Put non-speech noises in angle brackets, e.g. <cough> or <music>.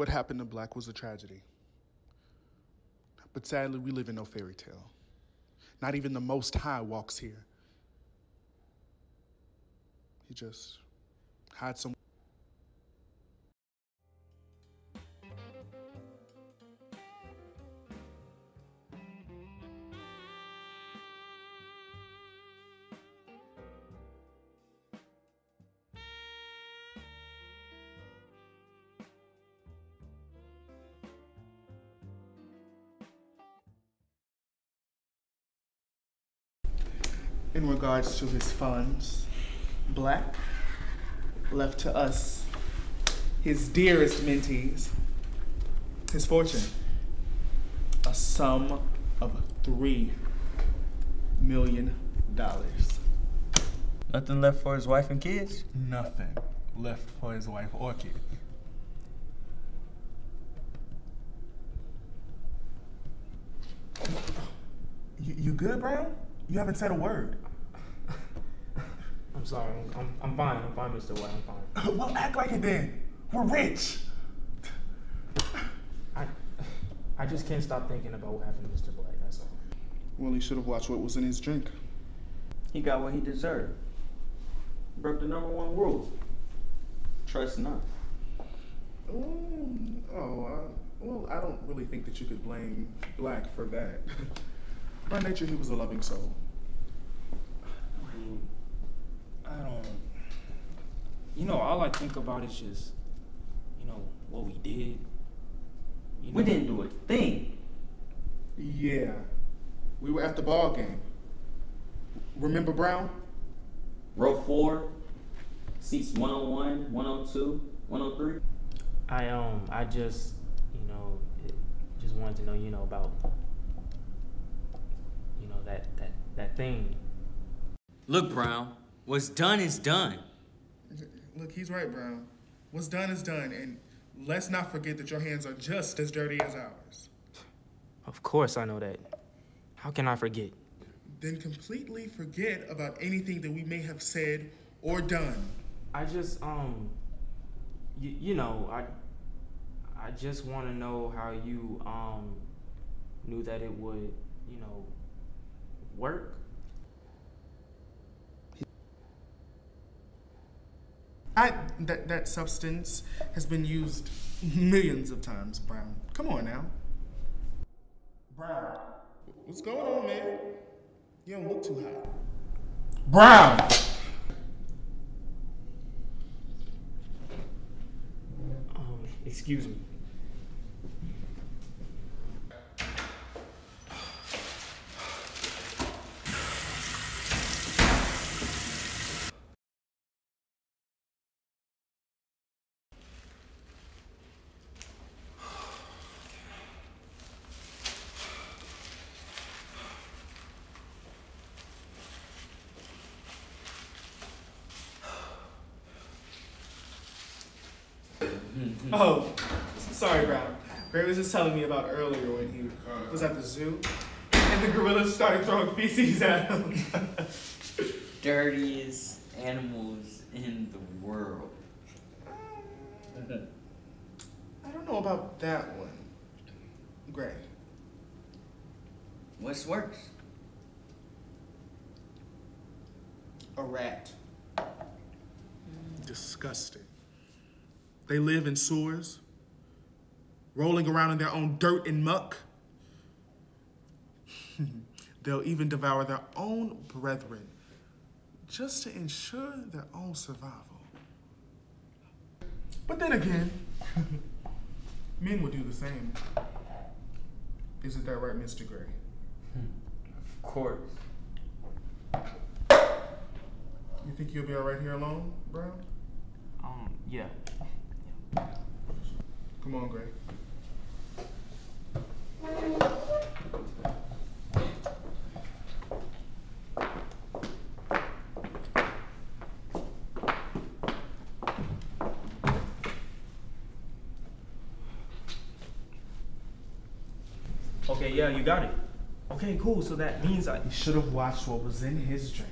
What happened to Black was a tragedy. But sadly, we live in no fairy tale. Not even the Most High walks here. He just had some. In regards to his funds. Black left to us his dearest mentees his fortune a sum of three million dollars. Nothing left for his wife and kids? Nothing left for his wife or kids. You, you good, Brown? You haven't said a word. I'm sorry. I'm, I'm, I'm fine. I'm fine, Mr. White. I'm fine. <laughs> Well, act like it then. We're rich. I, I just can't stop thinking about what happened to Mr. Black. That's all. Well, he should have watched what was in his drink. He got what he deserved. Broke the number one rule. Trust none. Um, oh, uh, well, I don't really think that you could blame Black for that. <laughs> By nature, he was a loving soul. I mean, I don't. You know, all I think about is just, you know, what we did. You We didn't do a thing. Yeah, we were at the ball game. Remember Brown? Row four, seats 101, 102, 103. I um I just you know just wanted to know you know about you know that that that thing. Look, Brown, what's done is done. Look, he's right, Brown. What's done is done, and let's not forget that your hands are just as dirty as ours. Of course I know that. How can I forget? Then completely forget about anything that we may have said or done. I just um you, you know I I just want to know how you um knew that it would you know work. I that that substance has been used millions of times, Brown. Come on now. Brown. What's going on, man? You don't look too hot. Brown! Um excuse me. Mm-hmm. Oh, sorry, Brown. Gray was just telling me about earlier when he was at the zoo and the gorillas started throwing feces at him. <laughs> Dirtiest animals in the world. I don't know about that one. Gray. What's worse? A rat. Disgusting. They live in sewers, rolling around in their own dirt and muck. <laughs> They'll even devour their own brethren just to ensure their own survival. But then again, <laughs> men would do the same. Isn't that right, Mr. Gray? Of course. You think you'll be all right here alone, Brown? um, yeah. Come on, Gray. Okay, yeah, you got it. Okay, cool. So that means I. Should have watched what was in his drink.